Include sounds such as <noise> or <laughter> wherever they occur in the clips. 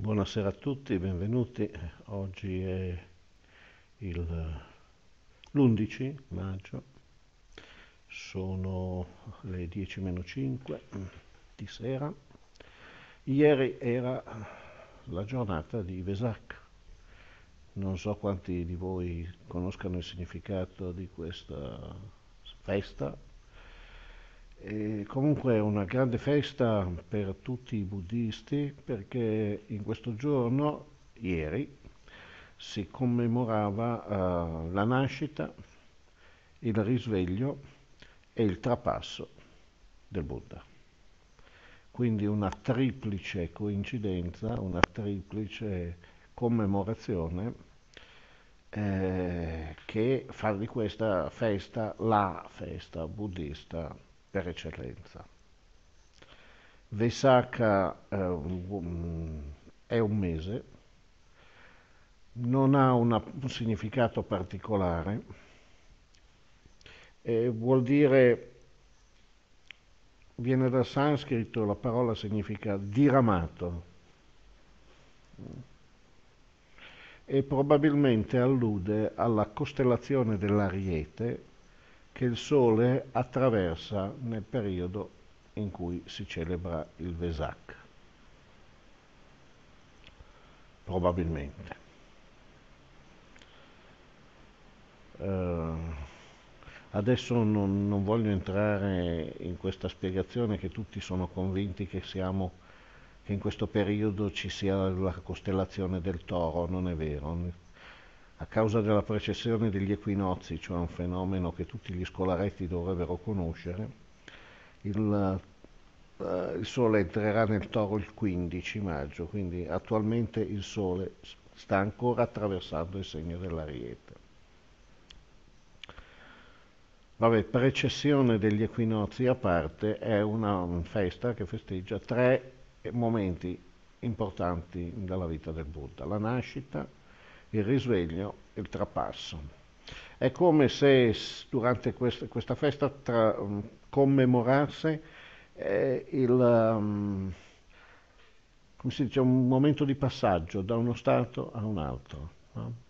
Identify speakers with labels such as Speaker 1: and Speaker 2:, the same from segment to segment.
Speaker 1: Buonasera a tutti, benvenuti. Oggi è l'11 maggio, sono le 10 meno 5 di sera. Ieri era la giornata di Vesak. Non so quanti di voi conoscano il significato di questa festa, e comunque è una grande festa per tutti i buddisti perché in questo giorno, ieri, si commemorava uh, la nascita, il risveglio e il trapasso del Buddha. Quindi una triplice coincidenza, una triplice commemorazione eh, che fa di questa festa la festa buddista per eccellenza. Vesaka eh, è un mese, non ha una, un significato particolare, eh, vuol dire, viene dal sanscrito, la parola significa diramato e probabilmente allude alla costellazione dell'Ariete che il Sole attraversa nel periodo in cui si celebra il Vesak. Probabilmente. Uh, adesso non, non, voglio entrare in questa spiegazione che tutti sono convinti che, siamo, che in questo periodo ci sia la costellazione del toro, non è vero a causa della precessione degli equinozi, cioè un fenomeno che tutti gli scolaretti dovrebbero conoscere, il, uh, il Sole entrerà nel toro il 15 maggio, quindi attualmente il Sole sta ancora attraversando il segno dell'Ariete. Vabbè, precessione degli equinozi a parte, è una festa che festeggia tre momenti importanti della vita del Buddha, la nascita, il risveglio il trapasso. È come se durante questa, questa festa tra, um, commemorasse eh, il, um, dice, un momento di passaggio da uno stato a un altro. No?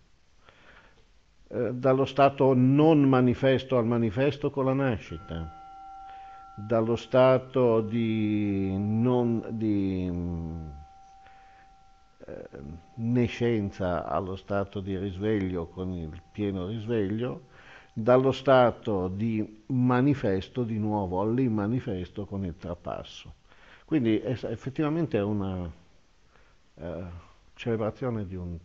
Speaker 1: Eh, dallo stato non manifesto al manifesto con la nascita, dallo stato di, non, di eh, nescenza allo stato di risveglio con il pieno risveglio, dallo stato di manifesto di nuovo all'immanifesto con il trapasso. Quindi è, effettivamente è una eh, celebrazione di un,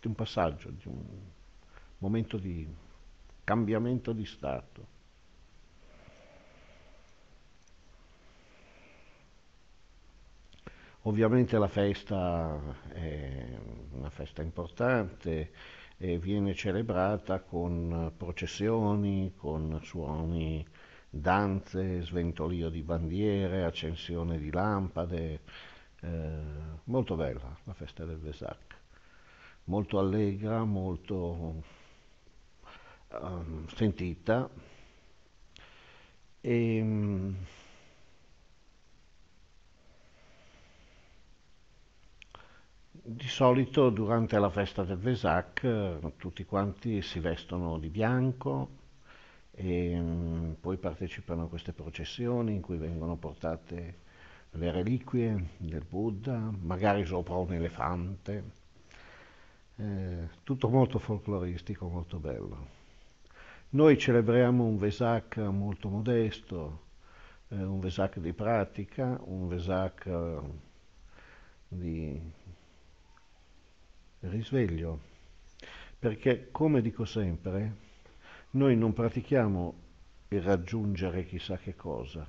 Speaker 1: di un passaggio, di un momento di cambiamento di stato. Ovviamente la festa è una festa importante e viene celebrata con processioni, con suoni, danze, sventolio di bandiere, accensione di lampade. Eh, molto bella la festa del Vesak, molto allegra, molto um, sentita. E, Di solito durante la festa del Vesak eh, tutti quanti si vestono di bianco e mm, poi partecipano a queste processioni in cui vengono portate le reliquie del Buddha, magari sopra un elefante, eh, tutto molto folcloristico, molto bello. Noi celebriamo un Vesak molto modesto, eh, un Vesak di pratica, un Vesak eh, di risveglio, perché come dico sempre, noi non pratichiamo il raggiungere chissà che cosa,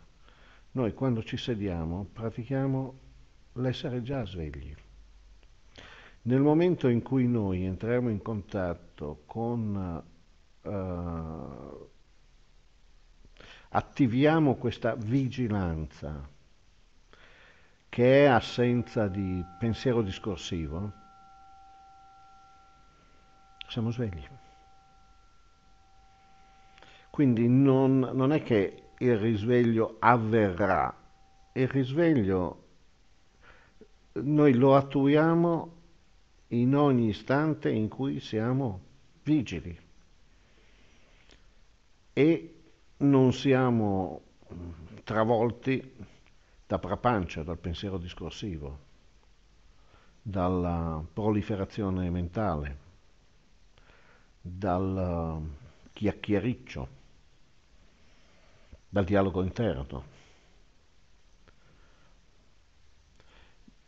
Speaker 1: noi quando ci sediamo pratichiamo l'essere già svegli. Nel momento in cui noi entriamo in contatto con, uh, attiviamo questa vigilanza, che è assenza di pensiero discorsivo, siamo svegli. Quindi non, non è che il risveglio avverrà, il risveglio noi lo attuiamo in ogni istante in cui siamo vigili. E non siamo travolti da prapancia, dal pensiero discorsivo, dalla proliferazione mentale, dal chiacchiericcio, dal dialogo interno.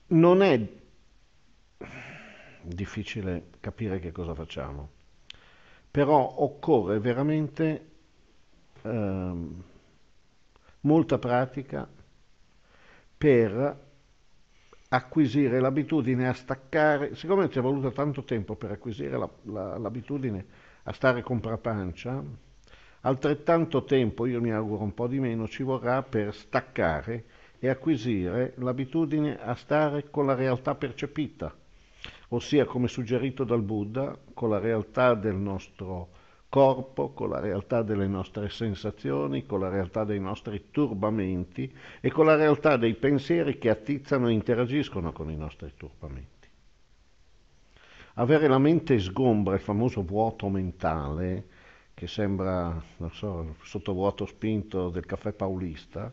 Speaker 1: Non è difficile capire che cosa facciamo, però occorre veramente ehm, molta pratica per acquisire l'abitudine a staccare, siccome ci è voluto tanto tempo per acquisire la, la, l'abitudine a stare con prapancia, altrettanto tempo, io mi auguro un po' di meno, ci vorrà per staccare e acquisire l'abitudine a stare con la realtà percepita, ossia come suggerito dal Buddha, con la realtà del nostro corpo, con la realtà delle nostre sensazioni, con la realtà dei nostri turbamenti e con la realtà dei pensieri che attizzano e interagiscono con i nostri turbamenti. Avere la mente sgombra, il famoso vuoto mentale, che sembra, non so, il sottovuoto spinto del caffè paulista,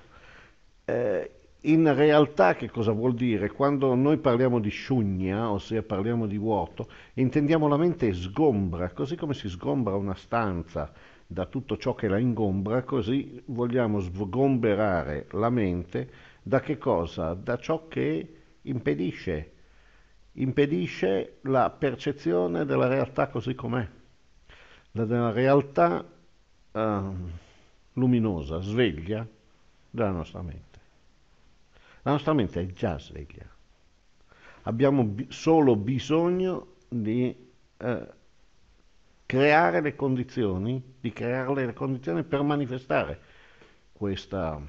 Speaker 1: eh, in realtà che cosa vuol dire? Quando noi parliamo di sciugna, ossia parliamo di vuoto, intendiamo la mente sgombra, così come si sgombra una stanza da tutto ciò che la ingombra, così vogliamo sgomberare la mente da che cosa? Da ciò che impedisce, impedisce la percezione della realtà così com'è, della realtà eh, luminosa, sveglia della nostra mente. La nostra mente è già sveglia. Abbiamo bi- solo bisogno di eh, creare le condizioni, di creare le condizioni per manifestare questa,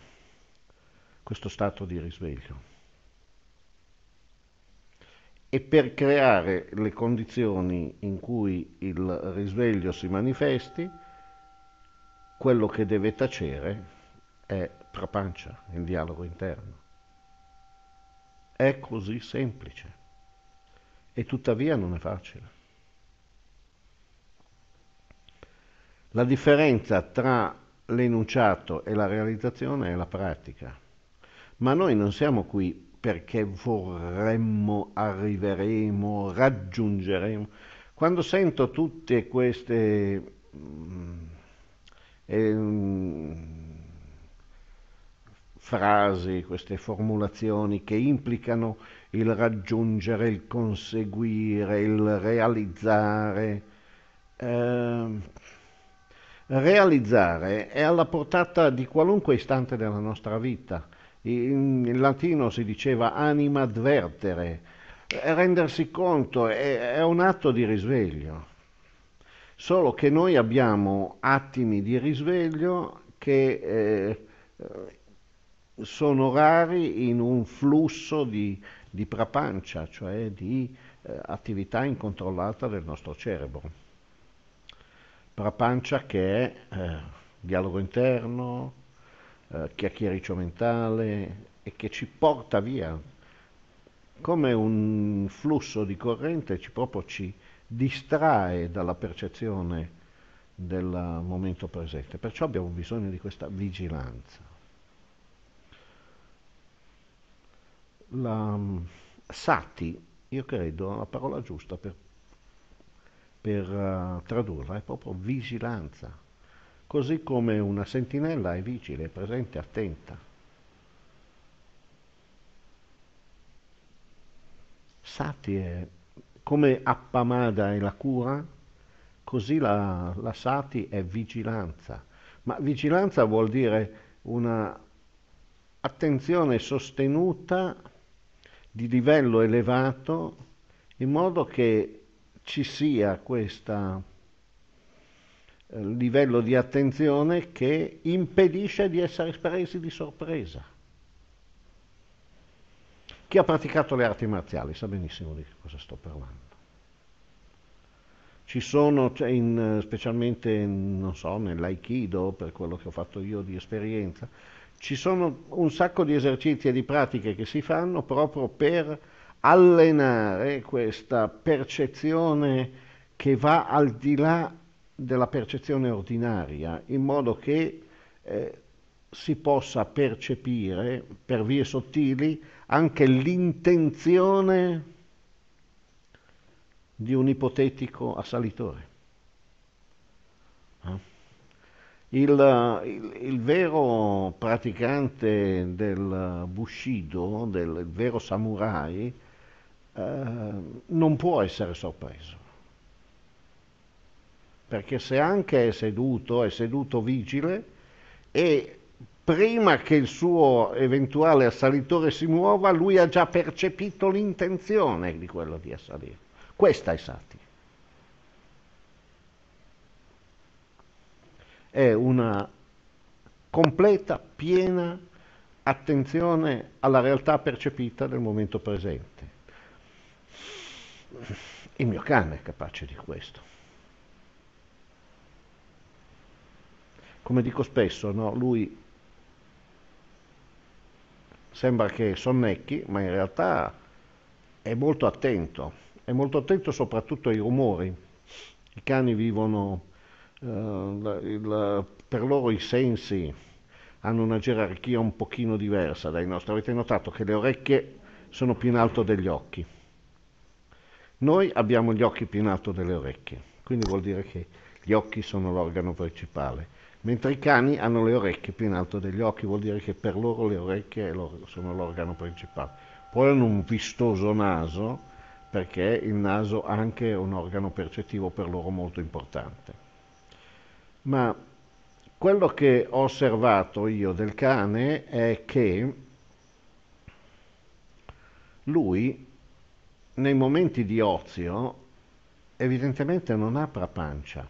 Speaker 1: questo stato di risveglio. E per creare le condizioni in cui il risveglio si manifesti, quello che deve tacere è prapancia, il dialogo interno. È così semplice e tuttavia non è facile. La differenza tra l'enunciato e la realizzazione è la pratica, ma noi non siamo qui perché vorremmo, arriveremo, raggiungeremo. Quando sento tutte queste eh, frasi, queste formulazioni che implicano il raggiungere, il conseguire, il realizzare. Eh, realizzare è alla portata di qualunque istante della nostra vita. In, in latino si diceva anima advertere, rendersi conto è, è un atto di risveglio. Solo che noi abbiamo attimi di risveglio che eh, sono rari in un flusso di, di prapancia, cioè di eh, attività incontrollata del nostro cerebro. Prapancia che è eh, dialogo interno, eh, chiacchiericcio mentale e che ci porta via come un flusso di corrente, ci proprio ci distrae dalla percezione del momento presente. Perciò abbiamo bisogno di questa vigilanza. La sati, io credo, la parola giusta per, per uh, tradurla è proprio vigilanza, così come una sentinella è vigile, è presente, attenta. Sati è come appamada è la cura, così la, la sati è vigilanza. Ma vigilanza vuol dire una attenzione sostenuta di livello elevato in modo che ci sia questo eh, livello di attenzione che impedisce di essere presi di sorpresa. Chi ha praticato le arti marziali sa benissimo di cosa sto parlando. Ci sono, cioè in, specialmente non so, nell'aikido, per quello che ho fatto io di esperienza, ci sono un sacco di esercizi e di pratiche che si fanno proprio per allenare questa percezione che va al di là della percezione ordinaria, in modo che eh, si possa percepire per vie sottili anche l'intenzione di un ipotetico assalitore. Eh? Il, il, il, vero praticante del Bushido, del vero samurai, eh, non può essere sorpreso. Perché se anche è seduto, è seduto vigile e prima che il suo eventuale assalitore si muova, lui ha già percepito l'intenzione di quello di assalire. Questa è Sati. È una completa, piena attenzione alla realtà percepita del momento presente. Il mio cane è capace di questo. Come dico spesso, no? lui sembra che sonnecchi, ma in realtà è molto attento, è molto attento soprattutto ai rumori. I cani vivono, eh, il, per loro i sensi hanno una gerarchia un pochino diversa dai nostri. Avete notato che le orecchie sono più in alto degli occhi. Noi abbiamo gli occhi più in alto delle orecchie, quindi vuol dire che gli occhi sono l'organo principale, mentre i cani hanno le orecchie più in alto degli occhi, vuol dire che per loro le orecchie sono l'organo principale. Poi hanno un vistoso naso, perché il naso anche è un organo percettivo per loro molto importante. Ma quello che ho osservato io del cane è che lui nei momenti di ozio evidentemente non apra pancia.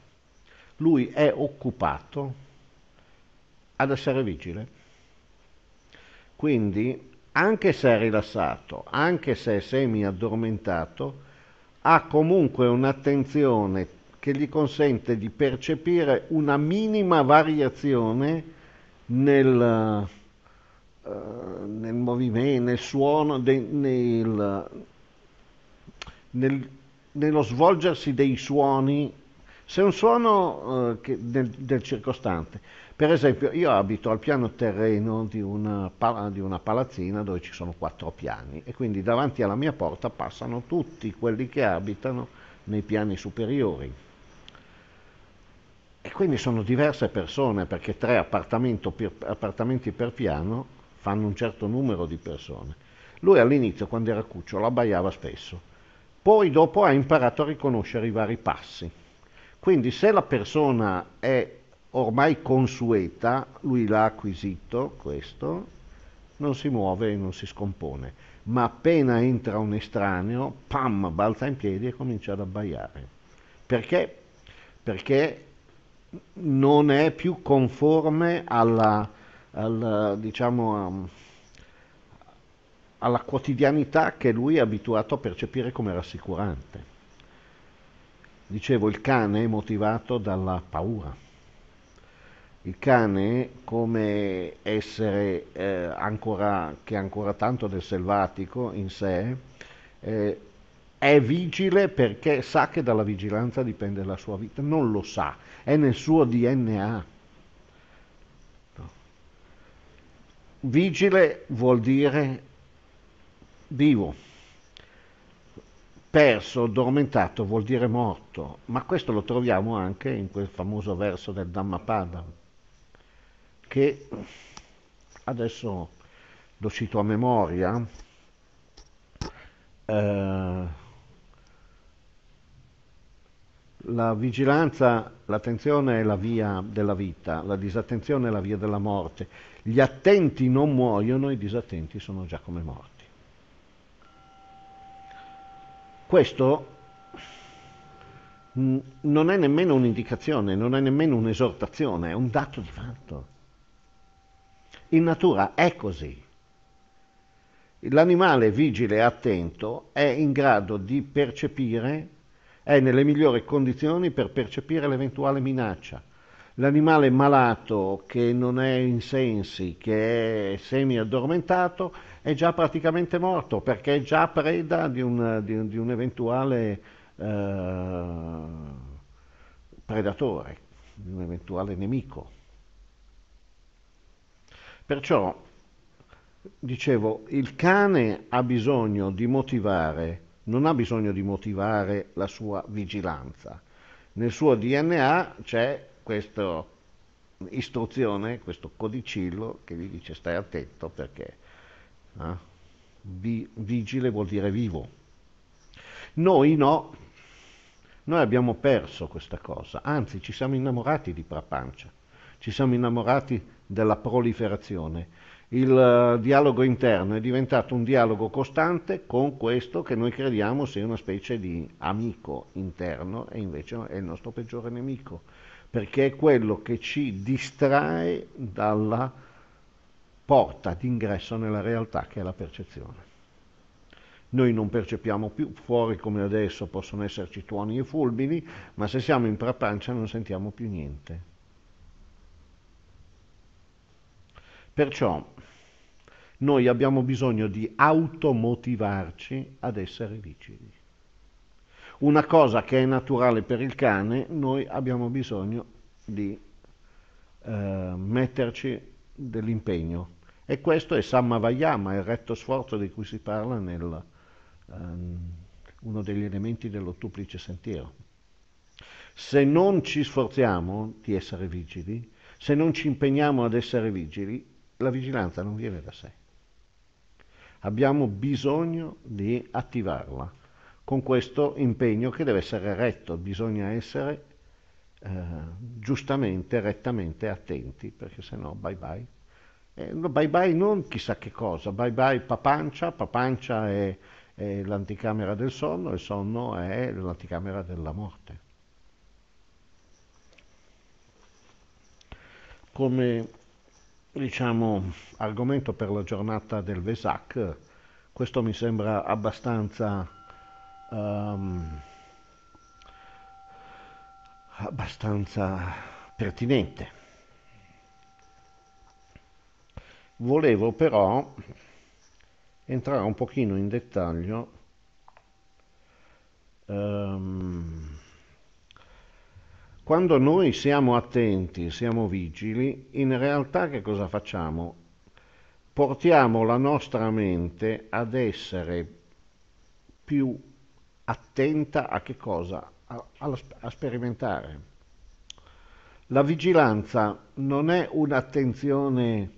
Speaker 1: Lui è occupato ad essere vigile. Quindi, anche se è rilassato, anche se è semi-addormentato, ha comunque un'attenzione che gli consente di percepire una minima variazione nel, uh, nel movimento, nel suono, de, nel, nel, nello svolgersi dei suoni, se un suono eh, che, del, del, circostante, per esempio io abito al piano terreno di una, di una palazzina dove ci sono quattro piani e quindi davanti alla mia porta passano tutti quelli che abitano nei piani superiori. E quindi sono diverse persone perché tre per, appartamenti per piano fanno un certo numero di persone. Lui all'inizio, quando era cucciolo, abbaiava spesso poi dopo ha imparato a riconoscere i vari passi. Quindi se la persona è ormai consueta, lui l'ha acquisito questo, non si muove e non si scompone. Ma appena entra un estraneo, pam, balza in piedi e comincia ad abbaiare. Perché? Perché non è più conforme alla, alla diciamo, alla quotidianità che lui è abituato a percepire come rassicurante. Dicevo, il cane è motivato dalla paura. Il cane, come essere eh, ancora, che ha ancora tanto del selvatico in sé, eh, è vigile perché sa che dalla vigilanza dipende la sua vita, non lo sa, è nel suo DNA. Vigile vuol dire vivo. Perso, addormentato vuol dire morto, ma questo lo troviamo anche in quel famoso verso del Dhammapada, che adesso lo cito a memoria. Eh, la vigilanza, l'attenzione è la via della vita, la disattenzione è la via della morte. Gli attenti non muoiono, i disattenti sono già come morti. Questo non è nemmeno un'indicazione, non è nemmeno un'esortazione, è un dato di fatto. In natura è così. L'animale vigile e attento è in grado di percepire, è nelle migliori condizioni per percepire l'eventuale minaccia. L'animale malato che non è in sensi, che è semi addormentato, è già praticamente morto perché è già preda di un, di, di un eventuale eh, predatore, di un eventuale nemico. Perciò, dicevo, il cane ha bisogno di motivare, non ha bisogno di motivare la sua vigilanza. Nel suo DNA c'è questa istruzione, questo codicillo che gli dice stai attento perché eh? vigile vuol dire vivo. Noi no, noi abbiamo perso questa cosa, anzi ci siamo innamorati di Prapancia, ci siamo innamorati della proliferazione. Il uh, dialogo interno è diventato un dialogo costante con questo che noi crediamo sia una specie di amico interno e invece è il nostro peggiore nemico, perché è quello che ci distrae dalla porta d'ingresso nella realtà che è la percezione. Noi non percepiamo più, fuori come adesso possono esserci tuoni e fulmini, ma se siamo in prapancia non sentiamo più niente. Perciò noi abbiamo bisogno di automotivarci ad essere vigili. Una cosa che è naturale per il cane, noi abbiamo bisogno di eh, metterci dell'impegno. E questo è Sammavayama, il retto sforzo di cui si parla nel um, uno degli elementi dell'ottuplice sentiero. Se non ci sforziamo di essere vigili, se non ci impegniamo ad essere vigili, la vigilanza non viene da sé. Abbiamo bisogno di attivarla con questo impegno che deve essere retto, bisogna essere eh, giustamente, rettamente attenti, perché se no bye bye. Eh, bye bye non chissà che cosa, bye bye papancia, papancia è, è l'anticamera del sonno, il sonno è l'anticamera della morte. Come diciamo, argomento per la giornata del Vesac, questo mi sembra abbastanza, um, abbastanza pertinente. Volevo però entrare un pochino in dettaglio um, quando noi siamo attenti, siamo vigili, in realtà che cosa facciamo? Portiamo la nostra mente ad essere più attenta a che cosa? A, a, a sperimentare. La vigilanza non è un'attenzione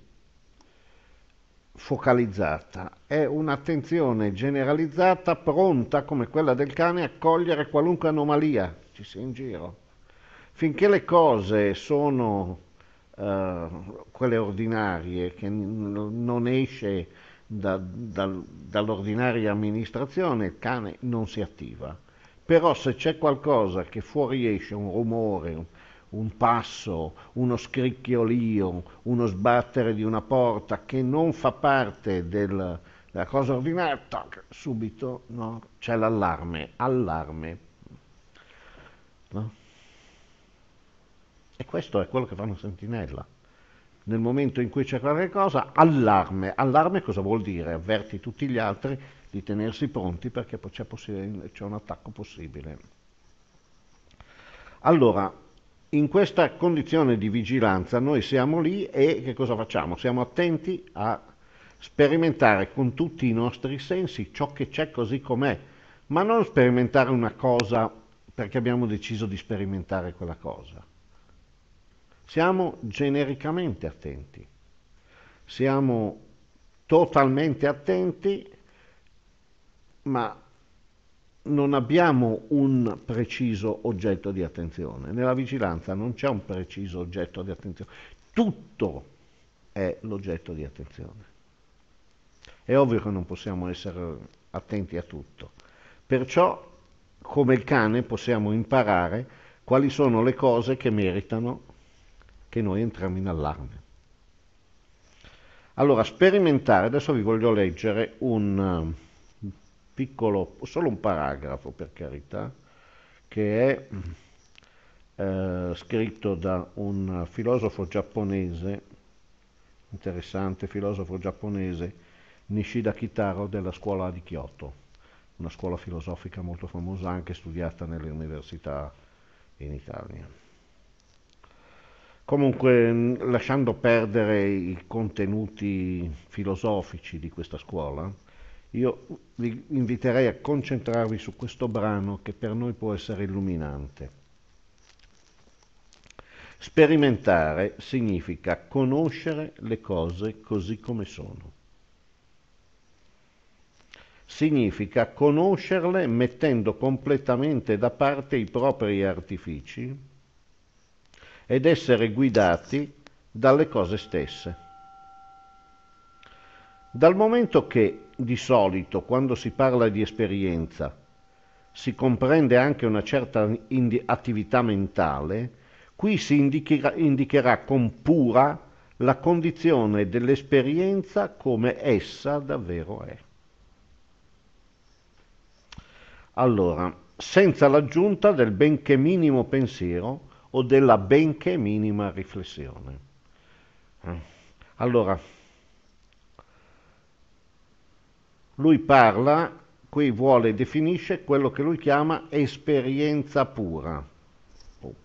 Speaker 1: focalizzata, è un'attenzione generalizzata pronta come quella del cane a cogliere qualunque anomalia ci sia in giro. Finché le cose sono uh, quelle ordinarie, che non esce da, da, dall'ordinaria amministrazione, il cane non si attiva. Però se c'è qualcosa che fuoriesce, un rumore, un passo, uno scricchiolio, uno sbattere di una porta che non fa parte del, della cosa ordinaria, tac, subito no? c'è l'allarme, allarme. No? E questo è quello che fa una sentinella. Nel momento in cui c'è qualche cosa, allarme. Allarme cosa vuol dire? Avverti tutti gli altri di tenersi pronti perché c'è, c'è un attacco possibile. Allora, in questa condizione di vigilanza noi siamo lì e che cosa facciamo? Siamo attenti a sperimentare con tutti i nostri sensi ciò che c'è così com'è, ma non sperimentare una cosa perché abbiamo deciso di sperimentare quella cosa. Siamo genericamente attenti, siamo totalmente attenti, ma non abbiamo un preciso oggetto di attenzione. Nella vigilanza non c'è un preciso oggetto di attenzione. Tutto è l'oggetto di attenzione. È ovvio che non possiamo essere attenti a tutto. Perciò, come il cane, possiamo imparare quali sono le cose che meritano che noi entriamo in allarme. Allora, sperimentare, adesso vi voglio leggere un piccolo, solo un paragrafo per carità, che è eh, scritto da un filosofo giapponese, interessante filosofo giapponese, Nishida Kitaro della scuola di Kyoto, una scuola filosofica molto famosa anche studiata nelle università in Italia. Comunque, lasciando perdere i contenuti filosofici di questa scuola, io vi inviterei a concentrarvi su questo brano che per noi può essere illuminante. Sperimentare significa conoscere le cose così come sono. Significa conoscerle mettendo completamente da parte i propri artifici ed essere guidati dalle cose stesse. Dal momento che di solito quando si parla di esperienza si comprende anche una certa attività mentale, qui si indicherà, indicherà con pura la condizione dell'esperienza come essa davvero è. Allora, senza l'aggiunta del benché minimo pensiero o della benché minima riflessione. Eh. Allora, lui parla, qui vuole, definisce quello che lui chiama esperienza pura. Oh.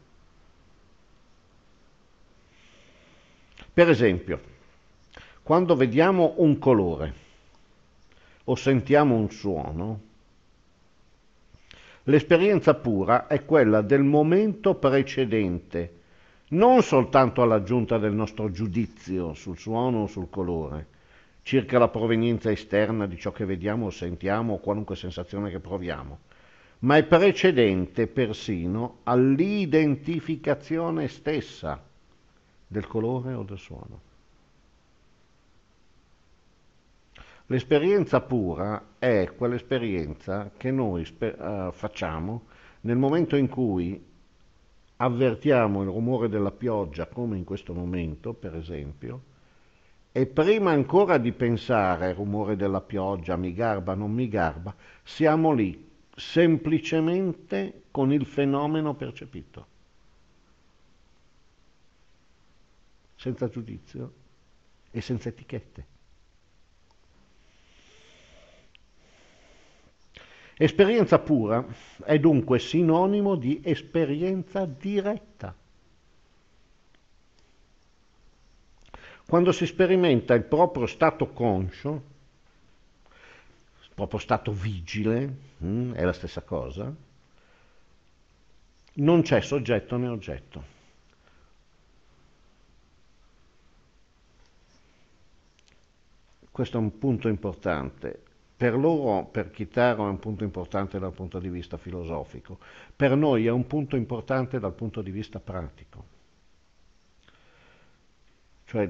Speaker 1: Per esempio, quando vediamo un colore o sentiamo un suono, L'esperienza pura è quella del momento precedente, non soltanto all'aggiunta del nostro giudizio sul suono o sul colore, circa la provenienza esterna di ciò che vediamo o sentiamo o qualunque sensazione che proviamo, ma è precedente persino all'identificazione stessa del colore o del suono. L'esperienza pura è quell'esperienza che noi spe- uh, facciamo nel momento in cui avvertiamo il rumore della pioggia, come in questo momento, per esempio, e prima ancora di pensare rumore della pioggia, mi garba, non mi garba, siamo lì semplicemente con il fenomeno percepito, senza giudizio e senza etichette. Esperienza pura è dunque sinonimo di esperienza diretta. Quando si sperimenta il proprio stato conscio, il proprio stato vigile, hm, è la stessa cosa, non c'è soggetto né oggetto. Questo è un punto importante. Per loro, per Kitaro, è un punto importante dal punto di vista filosofico, per noi è un punto importante dal punto di vista pratico. Cioè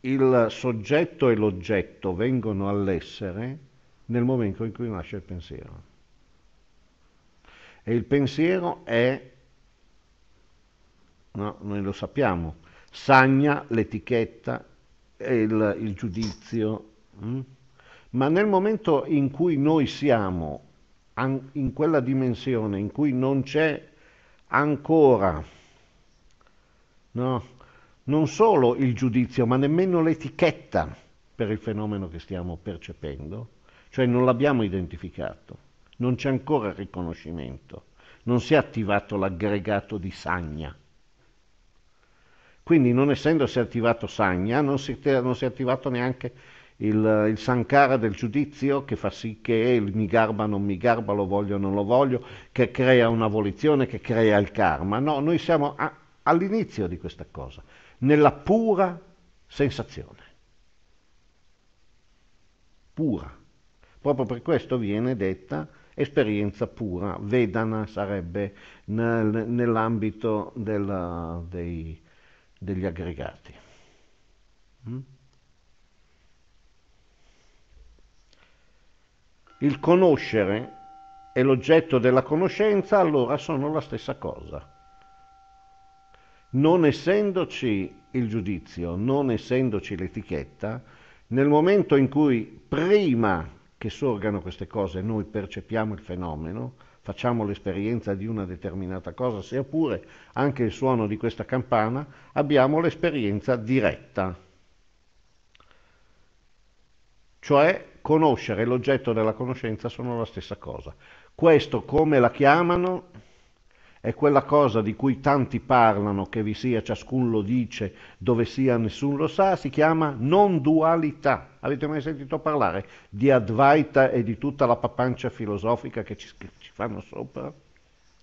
Speaker 1: il soggetto e l'oggetto vengono all'essere nel momento in cui nasce il pensiero. E il pensiero è, no, noi lo sappiamo, sagna l'etichetta, il, il giudizio. Hm? Ma nel momento in cui noi siamo in quella dimensione in cui non c'è ancora no, non solo il giudizio, ma nemmeno l'etichetta per il fenomeno che stiamo percependo, cioè non l'abbiamo identificato, non c'è ancora il riconoscimento, non si è attivato l'aggregato di Sagna. Quindi non essendosi attivato Sagna, non si, non si è attivato neanche il, il sankara del giudizio che fa sì che il mi garba non mi garba, lo voglio o non lo voglio, che crea una volizione, che crea il karma. No, noi siamo a, all'inizio di questa cosa, nella pura sensazione. Pura. Proprio per questo viene detta esperienza pura. Vedana sarebbe nel, nell'ambito della, dei, degli aggregati. Mm? Il conoscere e l'oggetto della conoscenza allora sono la stessa cosa. Non essendoci il giudizio, non essendoci l'etichetta, nel momento in cui prima che sorgano queste cose noi percepiamo il fenomeno, facciamo l'esperienza di una determinata cosa, sia pure anche il suono di questa campana, abbiamo l'esperienza diretta cioè conoscere e l'oggetto della conoscenza sono la stessa cosa. Questo come la chiamano? È quella cosa di cui tanti parlano, che vi sia, ciascun lo dice, dove sia nessuno lo sa, si chiama non dualità. Avete mai sentito parlare di Advaita e di tutta la papancia filosofica che ci, che ci fanno sopra?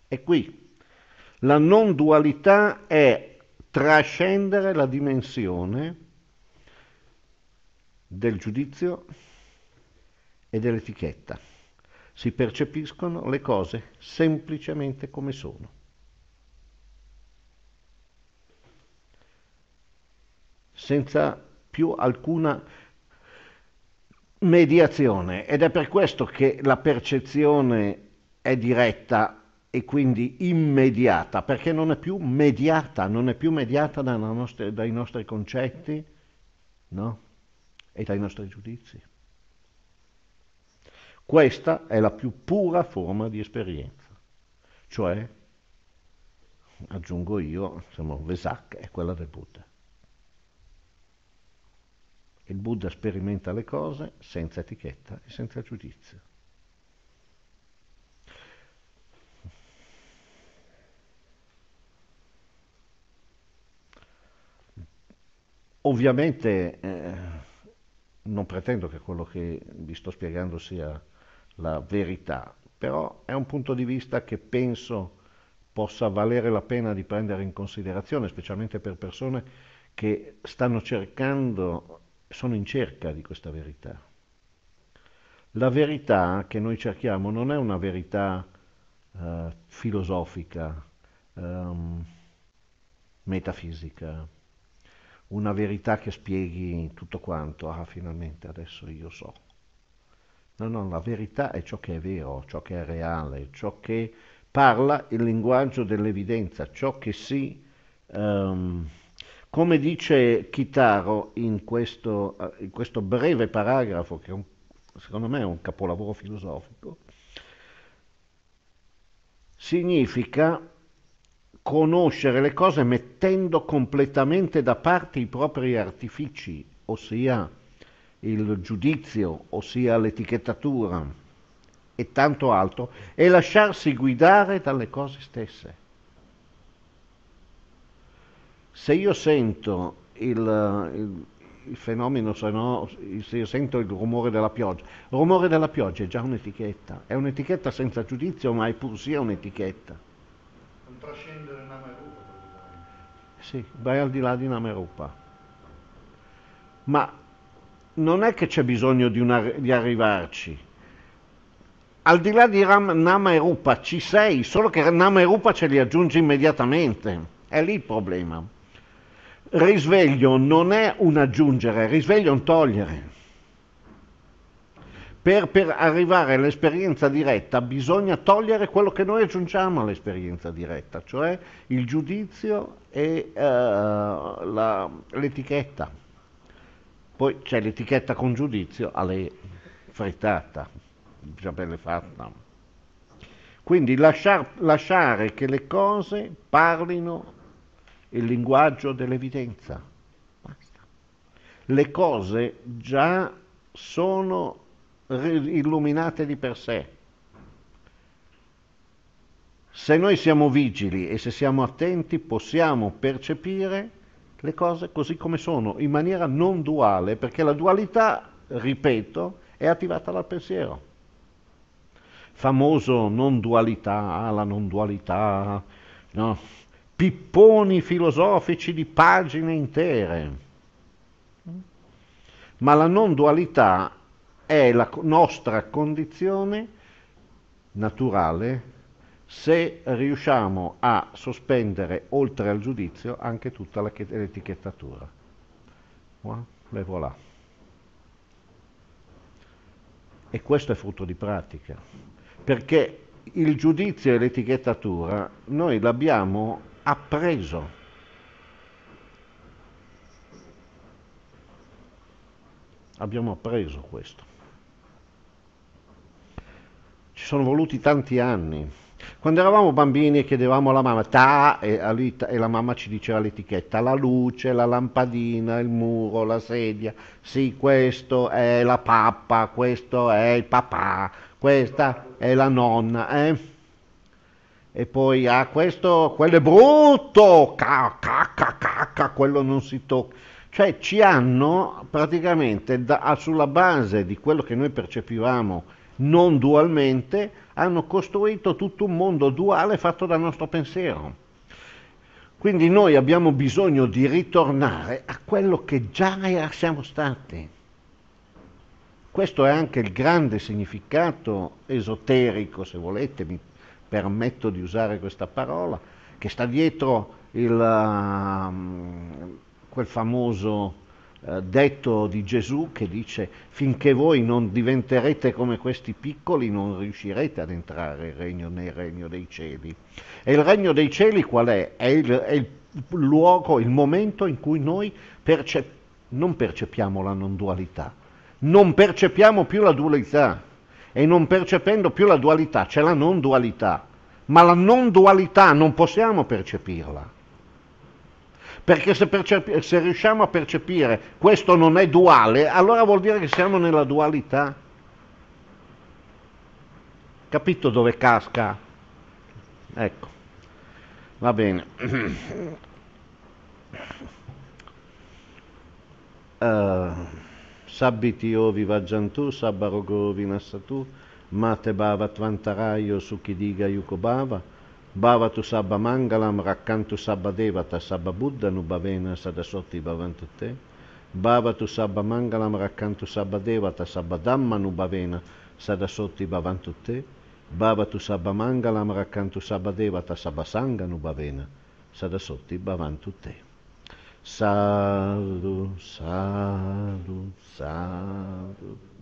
Speaker 1: È qui. La non dualità è trascendere la dimensione del giudizio e dell'etichetta. Si percepiscono le cose semplicemente come sono. senza più alcuna mediazione ed è per questo che la percezione è diretta e quindi immediata, perché non è più mediata, non è più mediata dai nostri, dai nostri concetti no? e dai nostri giudizi. Questa è la più pura forma di esperienza, cioè, aggiungo io, insomma, Vesak è quella del Buddha. Il Buddha sperimenta le cose senza etichetta e senza giudizio. Ovviamente eh, non pretendo che quello che vi sto spiegando sia la verità, però è un punto di vista che penso possa valere la pena di prendere in considerazione, specialmente per persone che stanno cercando, sono in cerca di questa verità. La verità che noi cerchiamo non è una verità uh, filosofica, um, metafisica, una verità che spieghi tutto quanto, ah finalmente adesso io so. No, no, la verità è ciò che è vero, ciò che è reale, ciò che parla il linguaggio dell'evidenza, ciò che si... Um, come dice Kitaro in questo, in questo, breve paragrafo, che un, secondo me è un capolavoro filosofico, significa conoscere le cose mettendo completamente da parte i propri artifici, ossia il giudizio, ossia l'etichettatura e tanto altro, e lasciarsi guidare dalle cose stesse. Se io sento il, il, il fenomeno, se, no, se io sento il rumore della pioggia, il rumore della pioggia è già un'etichetta, è un'etichetta senza giudizio, ma è pur sia un'etichetta.
Speaker 2: Non trascendere praticamente.
Speaker 1: Sì, vai al di là di Namarupa. Ma non è che c'è bisogno di, una, di arrivarci. Al di là di Ram, Nama e Rupa ci sei, solo che Nama e Rupa ce li aggiungi immediatamente. È lì il problema. Risveglio non è un aggiungere, risveglio è un togliere. Per, per, arrivare all'esperienza diretta bisogna togliere quello che noi aggiungiamo all'esperienza diretta, cioè il giudizio e uh, l'etichetta. Poi c'è l'etichetta con giudizio alle frittata, già belle fatta. Quindi lasciar, lasciare che le cose parlino il linguaggio dell'evidenza. Basta. Le cose già sono illuminate di per sé. Se noi siamo vigili e se siamo attenti possiamo percepire le cose così come sono, in maniera non duale, perché la dualità, ripeto, è attivata dal pensiero. Famoso non dualità, la non dualità, no? pipponi filosofici di pagine intere. Ma la non dualità è la nostra condizione naturale se riusciamo a sospendere oltre al giudizio anche tutta l'etichettatura. Le voilà. E questo è frutto di pratica, perché il giudizio e l'etichettatura noi l'abbiamo appreso. Abbiamo appreso questo. Ci sono voluti tanti anni Quando eravamo bambini e chiedevamo alla mamma, ta, e, e, la mamma ci diceva l'etichetta, la luce, la lampadina, il muro, la sedia, sì, questo è la pappa, questo è il papà, questa è la nonna, eh? E poi, ah, questo, quello è brutto, cacca, cacca, cacca, quello non si tocca. Cioè ci hanno praticamente, da, sulla base di quello che noi percepivamo non dualmente, hanno costruito tutto un mondo duale fatto dal nostro pensiero. Quindi noi abbiamo bisogno di ritornare a quello che già siamo stati. Questo è anche il grande significato esoterico, se volete, mi permetto di usare questa parola, che sta dietro il, uh, quel famoso eh, detto di Gesù che dice finché voi non diventerete come questi piccoli non riuscirete ad entrare regno, nel regno dei cieli. E il regno dei cieli qual è? È il, è il luogo, il momento in cui noi percep- non percepiamo la non dualità, non percepiamo più la dualità e non percependo più la dualità c'è la non dualità, ma la non dualità non possiamo percepirla perché se, percepi- se riusciamo a percepire questo non è duale, allora vuol dire che siamo nella dualità. Capito dove casca? Ecco, va bene. Uh, <clears throat> sabbiti ovi vajjantu, sabbarogo vinassatu, mate bhava tvantarayo sukidiga yukobhava, Bhavatu Sabba Mangalam Rakkantu Sabba Devata Sabba Buddha Nubhavena Sadasoti Bhavantute Bhavatu Sabba Mangalam Rakkantu Sabba Devata Sabba Dhamma Nubhavena Sadasoti Bhavantute Bhavatu Sabba Mangalam Rakkantu Sabba Devata Sabba Sangha Nubhavena Sadasoti Bhavantute Sadhu, sadhu, sadhu